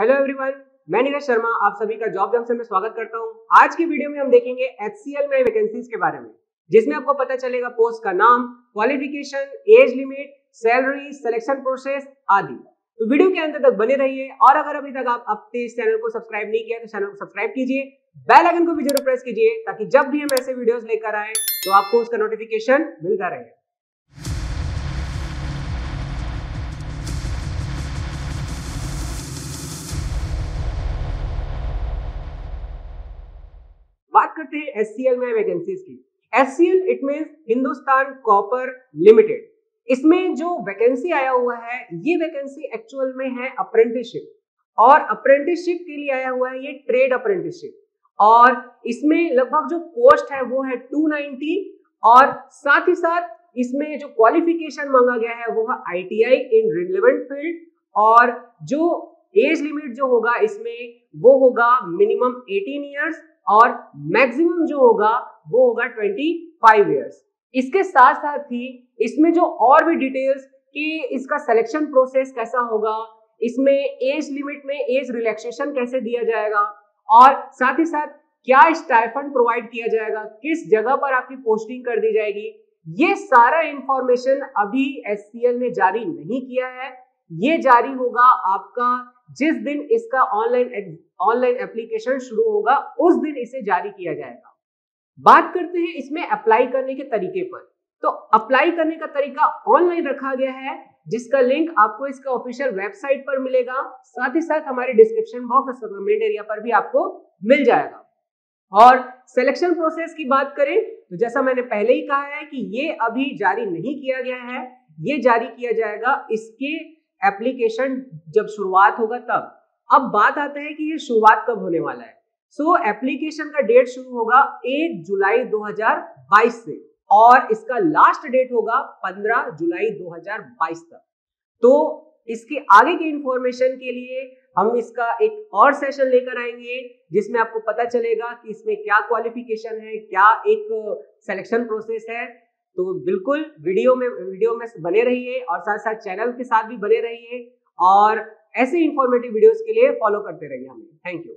Hello everyone मैं नीरज शर्मा, आप सभी का जॉब जंक्शन में स्वागत करता हूँ। आज की वीडियो में हम देखेंगे एचसीएल में वैकेंसीज के बारे में, जिसमें आपको पता चलेगा पोस्ट का नाम qualification age limit salary selection process आदि। तो वीडियो के अंत तक बने रहिए और अगर अभी तक आप अपने इस चैनल को सब्सक्राइब नहीं किया तो चैनल को सब्सक्राइब कीजिए बेल आइकन को भी ज़रूर प्रेस कीजिए, ताकि जब भी हम ऐसे वीडियोस लेकर आए तो आपको उसका नोटिफिकेशन मिलता रहे। बात करते हैं एस में वैकेंसीज की। As it mean Hindustan Copper Limited इसमें जो वैकेंसी आया हुआ है, ये वैकेंसी एक्चुअल में है अप्रेंटिसशिप और अप्रेंटिसशिप के लिए आया हुआ है ये ट्रेड अप्रेंटिसशिप और इसमें लगभग जो पोस्ट है, वो है 290 और साथ ही साथ इसमें जो क्वालिफिकेशन मांगा गया है, वो है आईटीआई इन रिलेवेंट फ़ील्ड और जो एज लिमिट जो होगा इसमें वो होगा मिनिमम 18 इयर्स और मैक्सिमम जो होगा वो होगा 25 इयर्स। इसके साथ साथ ही इसमें जो और भी डिटेल्स कि इसका सिलेक्शन प्रोसेस कैसा होगा, इसमें एज लिमिट में एज रिलैक्सेशन कैसे दिया जाएगा और साथ ही साथ क्या स्टाइफंड प्रोवाइड किया जाएगा, किस जगह पर आपकी पोस्टिंग कर दी जाएगी, ये सारा इंफॉर्मेशन अभी एससीएल ने जारी नहीं किया है। ये जारी होगा आपका, जिस दिन इसका ऑनलाइन ऑनलाइन एप्लीकेशन शुरू होगा, उस दिन इसे जारी किया जाएगा। बात करते हैं इसमें अप्लाई करने के तरीके पर। तो अप्लाई करने का तरीका ऑनलाइन रखा गया है, जिसका लिंक आपको इसका ऑफिशियल वेबसाइट पर मिलेगा। साथ ही साथ हमारे डिस्क्रिप्शन बॉक्स कमेंट एरिया पर भी आपको मिल जाएगा। और सिलेक्शन प्रोसेस की बात करें तो जैसा मैंने पहले ही कहा है कि ये अभी जारी नहीं किया गया है, ये जारी किया जाएगा इसके एप्लीकेशन जब शुरुआत होगा तब। अब बात आता है कि ये शुरुआत कब होने वाला है। सो so, एप्लीकेशन का डेट शुरू होगा 1 जुलाई 2022 से और इसका लास्ट डेट होगा 15 जुलाई 2022 तक। तो इसके आगे की इंफॉर्मेशन के लिए हम इसका एक और सेशन लेकर आएँगे जिसमें आपको पता चलेगा कि इसमें क्या क्वालिफिकेशन है क्या एक सिलेक्शन प्रोसेस है। तो बिल्कुल वीडियो में वीडियो में बने रहिए और साथ साथ चैनल के साथ भी बने रहिए और ऐसे इंफॉर्मेटिव वीडियोस के लिए फॉलो करते रहिए हमें। Thank you